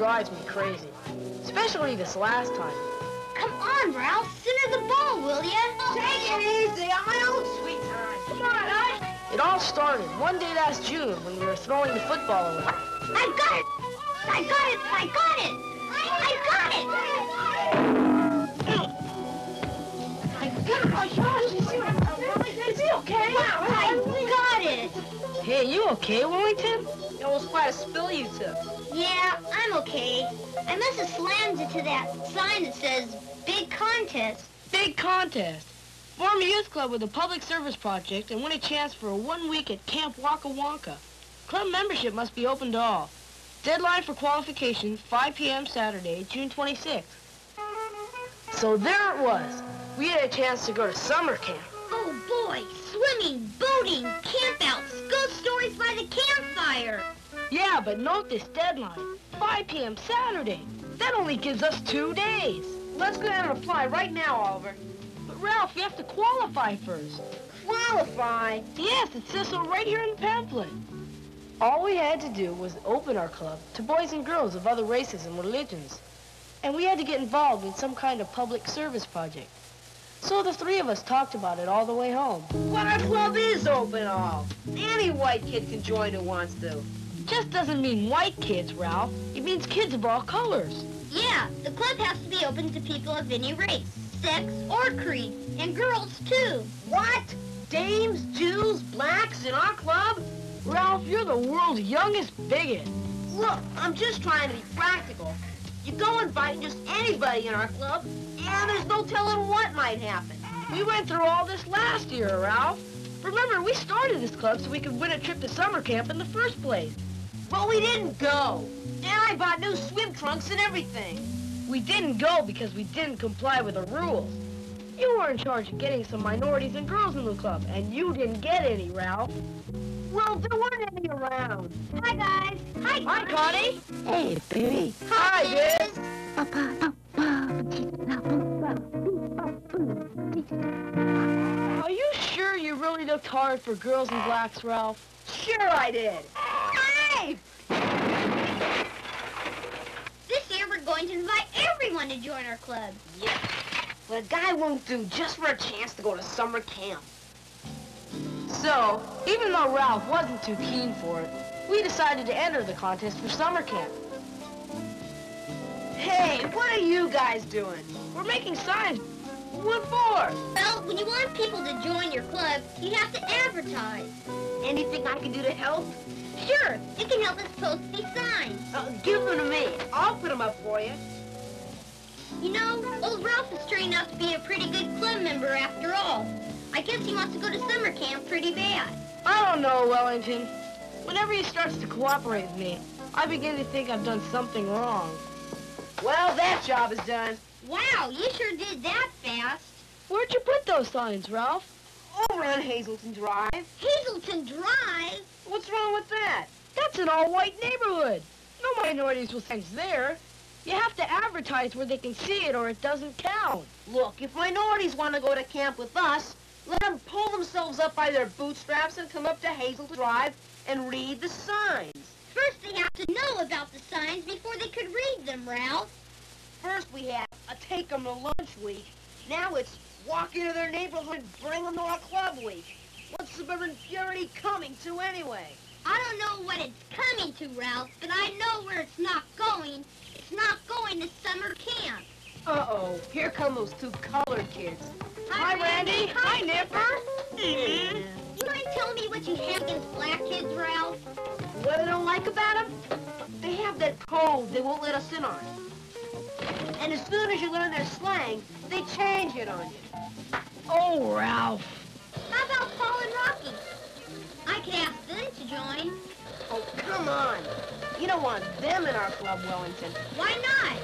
Ralph. He really drives me crazy. Especially this last time. Come on, Ralph. Center the ball, will ya? Take it easy on my own sweet time. Come on, I. It all started one day last June when we were throwing the football away. I got it! I got it! I got it! I got it! I got it. Oh, gosh, is he, is he okay? I got it! Hey, you okay, Wellington? It was quite a spill you took. Yeah, I'm okay. I must have slammed into that sign that says big contest. Big contest. Form a youth club with a public service project and win a chance for a one week at Camp Waka Wonka. Club membership must be open to all. Deadline for qualification, 5 p.m. Saturday, June 26th. So there it was. We had a chance to go to summer camp. Oh boy, swimming, boating, campouts, ghost stories by the campfire. Yeah, but note this deadline, 5 p.m. Saturday. That only gives us two days. Let's go down and apply right now, Oliver. But Ralph, you have to qualify first. Qualify? Yes, it says so right here in the pamphlet. All we had to do was open our club to boys and girls of other races and religions. And we had to get involved in some kind of public service project. So the three of us talked about it all the way home. But our club is open all. Any white kid can join who wants to. Just doesn't mean white kids, Ralph. It means kids of all colors. Yeah, the club has to be open to people of any race, sex, or creed, and girls too. What? Dames, Jews, blacks in our club? Ralph, you're the world's youngest bigot. Look, I'm just trying to be practical. You go inviting just anybody in our club, and there's no telling what might happen. We went through all this last year, Ralph. Remember, we started this club so we could win a trip to summer camp in the first place. But we didn't go. And I bought new swim trunks and everything. We didn't go because we didn't comply with the rules. You were in charge of getting some minorities and girls in the club, and you didn't get any, Ralph. Well, there weren't any around. Hi, guys. Hi, Hi, Connie. Hey, baby. Hi, Diz. Are looked hard for girls and blacks, Ralph? Sure I did. Hey! This year we're going to invite everyone to join our club. Yeah. But a guy won't do just for a chance to go to summer camp. So, even though Ralph wasn't too keen for it, we decided to enter the contest for summer camp. Hey, what are you guys doing? We're making signs. What for? Well, when you want people to join your club, you have to advertise. Anything I can do to help? Sure, you can help us post these signs. Uh, give them to me. I'll put them up for you. You know, old Ralph is turning out to be a pretty good club member after all. I guess he wants to go to summer camp pretty bad. I don't know, Wellington. Whenever he starts to cooperate with me, I begin to think I've done something wrong. Well, that job is done. Wow, you sure did that fast. Where'd you put those signs, Ralph? Over on Hazelton Drive. Hazelton Drive? What's wrong with that? That's an all-white neighborhood. No minorities will signs there. You have to advertise where they can see it or it doesn't count. Look, if minorities want to go to camp with us, let them pull themselves up by their bootstraps and come up to Hazelton Drive and read the signs. First they have to know about the signs before they could read them, Ralph. First we had a take 'em to lunch week. Now it's walk into their neighborhood and bring them to our club week. What's suburban purity coming to anyway? I don't know what it's coming to, Ralph, but I know where it's not going. It's not going to summer camp. Uh-oh, here come those two colored kids. Hi, Randy. Hi, Nipper. You mind telling me what you have against black kids, Ralph? What I don't like about them? They have that code they won't let us in on. And as soon as you learn their slang, they change it on you. Oh, Ralph. How about Paul and Rocky? I could ask them to join. Oh, come on. You don't want them in our club, Wellington. Why not?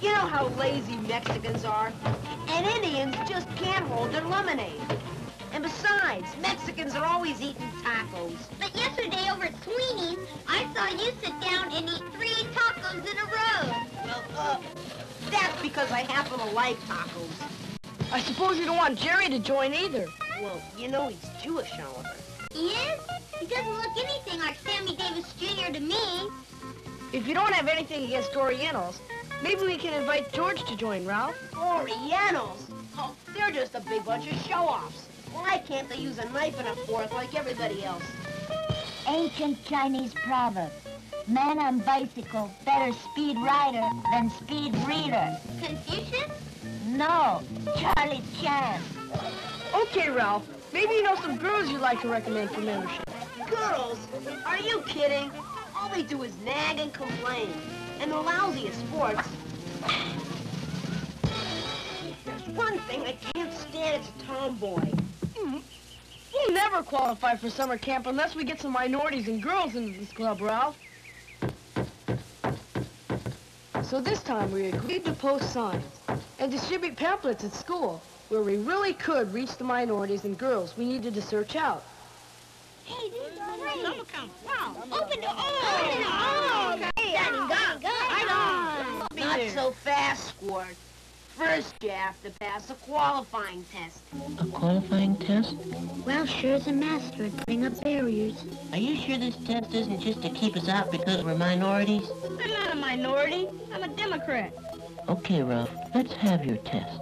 You know how lazy Mexicans are? And Indians just can't hold their lemonade. And besides, Mexicans are always eating tacos. But yesterday over at Sweeney's, I saw you sit down and eat three tacos in a row. Well, uh, that's because I happen to like tacos. I suppose you don't want Jerry to join either. Well, you know he's Jewish, Oliver. He is? He doesn't look anything like Sammy Davis Jr. to me. If you don't have anything against Orientals, maybe we can invite George to join, Ralph. Orientals? Oh, they're just a big bunch of show-offs. Why can't they use a knife and a fork like everybody else? Ancient Chinese proverb. Man on bicycle, better speed rider than speed reader. Confucius? No, Charlie Chan. Okay, Ralph. Maybe you know some girls you'd like to recommend for membership. Girls? Are you kidding? All they do is nag and complain. And they're lousy at sports. There's one thing I can't stand, it's a tomboy. Hmm. We'll never qualify for summer camp unless we get some minorities and girls into this club, Ralph. So this time we agreed to post signs and distribute pamphlets at school where we really could reach the minorities and girls we needed to search out. Hey, this is great. Summer camp. Wow. Open to all. Open to all. Okay, Done, done, done. I know. Not so fast, Squirt. First, you have to pass a qualifying test. A qualifying test? Well, sure as a master at putting up barriers. Are you sure this test isn't just to keep us out because we're minorities? I'm not a minority. I'm a Democrat. Okay, Ralph, let's have your test.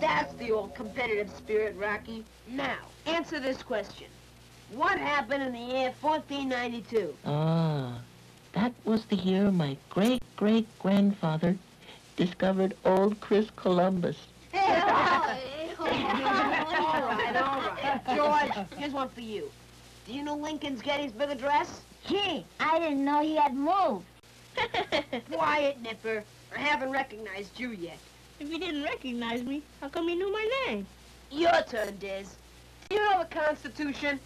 That's the old competitive spirit, Rocky. Now, answer this question. What happened in the year 1492? Ah, that was the year my great-great-grandfather discovered old Chris Columbus. all right, all right. George, here's one for you. Do you know Lincoln's Gettysburg Address? Gee, I didn't know he had moved. Quiet, Nipper. I haven't recognized you yet. If you didn't recognize me, how come you knew my name? Your turn, Diz. Do you know the Constitution?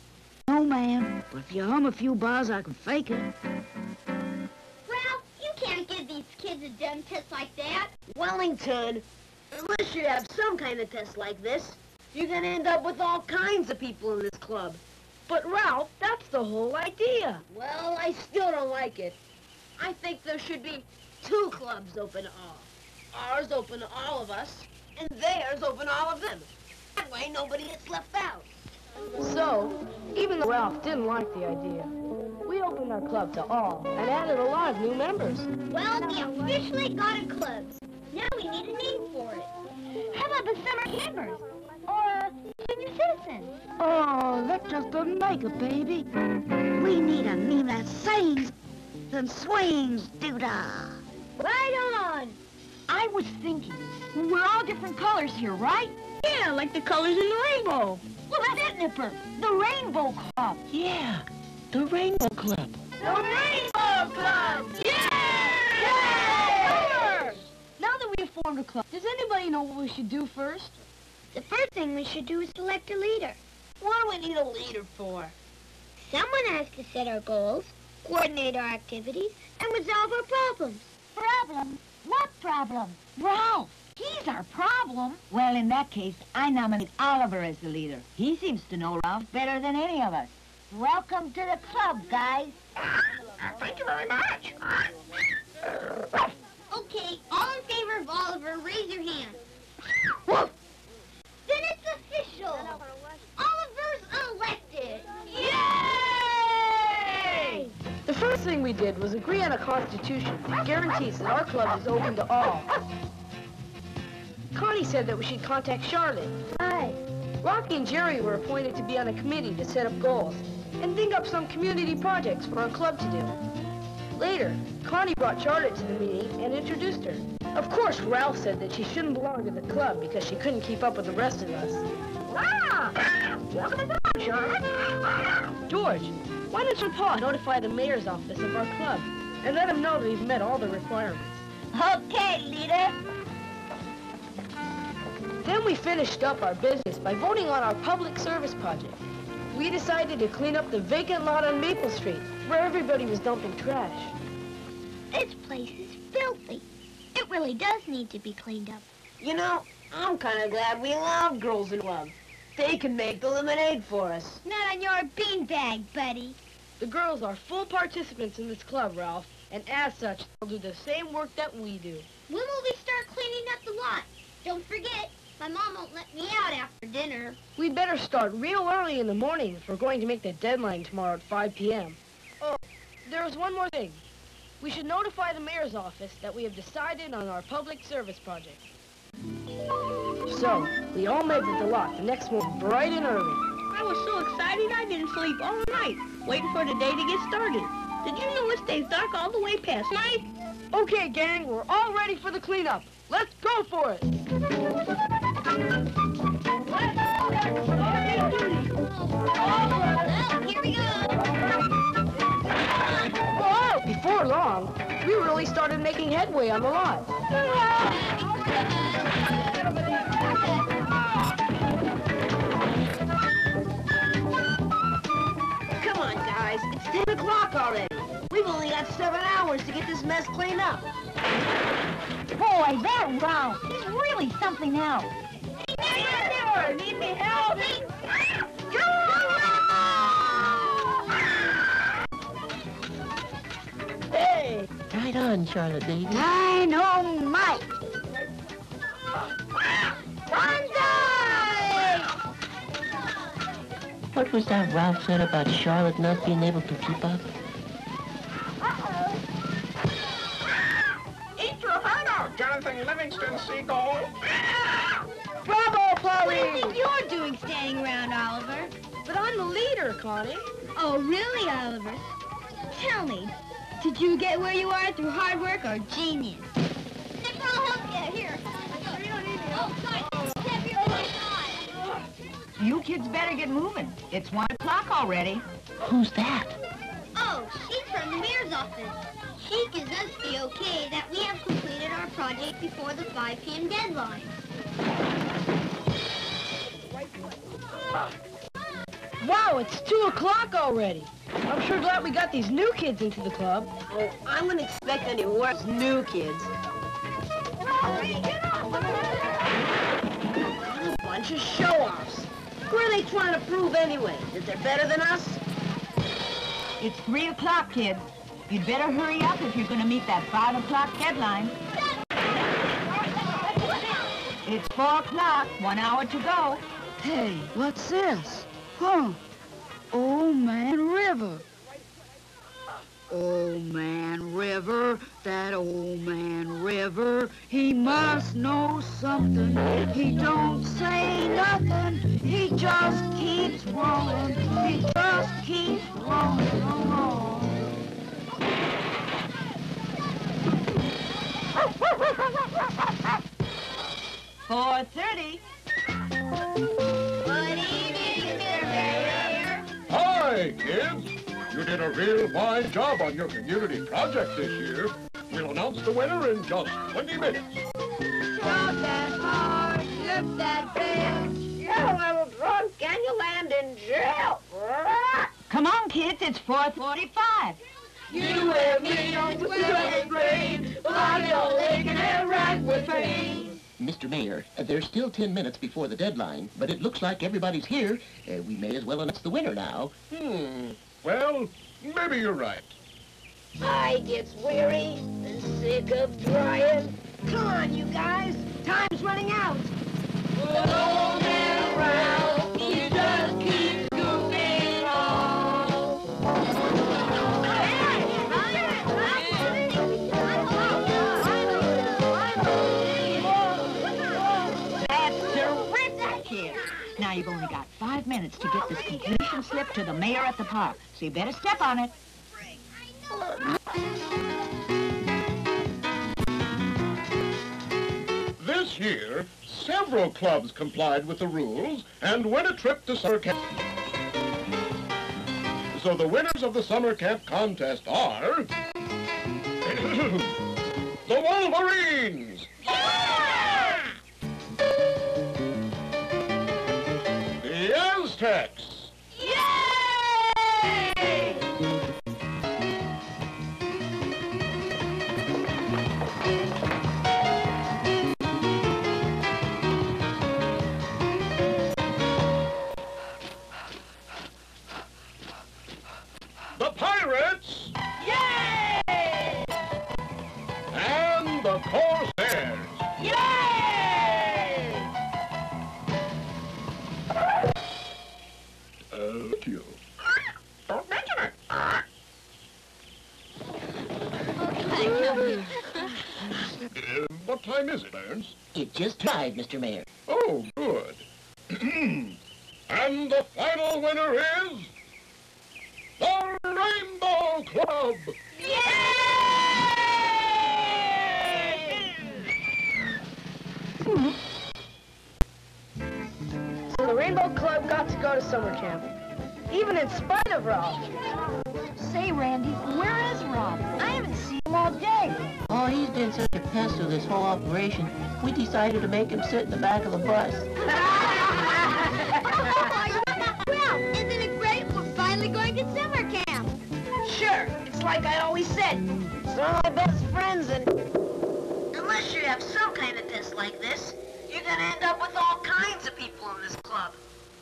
No, ma'am. But if you hum a few bars, I can fake it. Ralph, you can't give these kids a dumb test like that. Wellington, unless you have some kind of test like this, you're gonna end up with all kinds of people in this club. But Ralph, that's the whole idea. Well, I still don't like it. I think there should be two clubs open to all. Ours open to all of us, and theirs open to all of them. That way nobody gets left out. So, even though Ralph didn't like the idea, we opened our club to all and added a lot of new members. Well, we officially got a club. Now we need a name for it. How about the summer campers? Or uh, senior citizens? Oh, that just doesn't make it, baby. We need a name that sings and swings, doodah. Right on. I was thinking, we're all different colors here, right? Yeah, like the colors in the rainbow. Well, that's that Nipper. The Rainbow Club. Yeah, the Rainbow Club. The Rainbow Club! Yeah! Yay! Now that we've formed a club, does anybody know what we should do first? The first thing we should do is select a leader. What do we need a leader for? Someone has to set our goals, coordinate our activities, and resolve our problems. Problem? What problem? Ralph. He's our problem. Well, in that case, I nominate Oliver as the leader. He seems to know Ralph better than any of us. Welcome to the club, guys. Thank you very much. Okay, all in favor of Oliver, raise your hand. Then it's official. Oliver's elected. Yay! The first thing we did was agree on a constitution that guarantees that our club is open to all. Connie said that we should contact Charlotte. Aye. Rocky and Jerry were appointed to be on a committee to set up goals and think up some community projects for our club to do. Later, Connie brought Charlotte to the meeting and introduced her. Of course, Ralph said that she shouldn't belong to the club because she couldn't keep up with the rest of us. Wow! Welcome to the Charlotte! George, why don't you Paul notify the mayor's office of our club and let him know that we've met all the requirements. Okay, leader. Then we finished up our business by voting on our public service project. We decided to clean up the vacant lot on Maple Street, where everybody was dumping trash. This place is filthy. It really does need to be cleaned up. You know, I'm kind of glad we allowed girls in the club. They can make the lemonade for us. Not on your beanbag, buddy. The girls are full participants in this club, Ralph, and as such, they'll do the same work that we do. When will we start cleaning up the lot? Don't forget, my mom won't let me out after dinner. We'd better start real early in the morning if we're going to make the deadline tomorrow at 5 p.m. Oh, there's one more thing. We should notify the mayor's office that we have decided on our public service project. So, we all met at the lot the next morning, bright and early. I was so excited I didn't sleep all night, waiting for the day to get started. Did you know it stays dark all the way past night? Okay, gang, we're all ready for the cleanup. Let's go for it! Well, here we go. Whoa! Before long, we really started making headway on the lot. Come on, guys. It's 10 o'clock already. We've only got seven hours to get this mess cleaned up. Boy, that Ralph, he's really something else. Need me help? Hey! Right on, Charlotte, baby. Dynamite! What was that Ralph said about Charlotte not being able to keep up? Connie. Oh, really, Oliver? Tell me, did you get where you are through hard work or genius? I'll help you. Here. Oh, God. You kids better get moving. It's one o'clock already. Who's that? Oh, she's from the mayor's office. She gives us the okay that we have completed our project before the 5 p.m. deadline. Wow, it's 2 o'clock already. I'm sure glad we got these new kids into the club. Oh, I wouldn't expect any worse new kids. A bunch of show-offs. Who are they trying to prove anyway? That they're better than us? It's three o'clock, kids. You'd better hurry up if you're gonna meet that five o'clock deadline. It's four o'clock, one hour to go. Hey, what's this? Huh? Old Man River. Old Man River, that old man River, he must know something. He don't say nothing, he just keeps rolling, he just keeps rolling along. Four thirty. You did a real fine job on your community project this year. We'll announce the winner in just 20 minutes. Drop that hard, lift that bench. You're a little drunk and you land in jail. Come on, kids, it's four forty-five. You and me on 12th grade, body all aching and racked with pain. Mr. Mayor, uh, there's still 10 minutes before the deadline, but it looks like everybody's here. Uh, we may as well announce the winner now. Hmm. Well, maybe you're right. I gets weary and sick of trying. Come on, you guys. Time's running out. Old man Ralph, Now you've only got five minutes to get this completion slip to the mayor at the park, so you better step on it. This year, several clubs complied with the rules and went a trip to summer camp. So the winners of the summer camp contest are... the Wolverines! The Clarence. It just tried, Mr. Mayor. Oh, good. and the final winner is... The Rainbow Club! Yay! So the Rainbow Club got to go to summer camp. Even in spite of Ralph. Say, Randy, where is He's such a pest through this whole operation. We decided to make him sit in the back of the bus. well, isn't it great? We're finally going to summer camp. Sure, it's like I always said. Some of my best friends and... Unless you have some kind of test like this, you're gonna end up with all kinds of people in this club.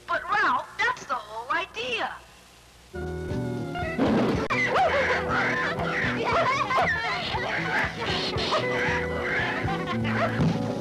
But Ralph, that's the whole idea. Oh, my God.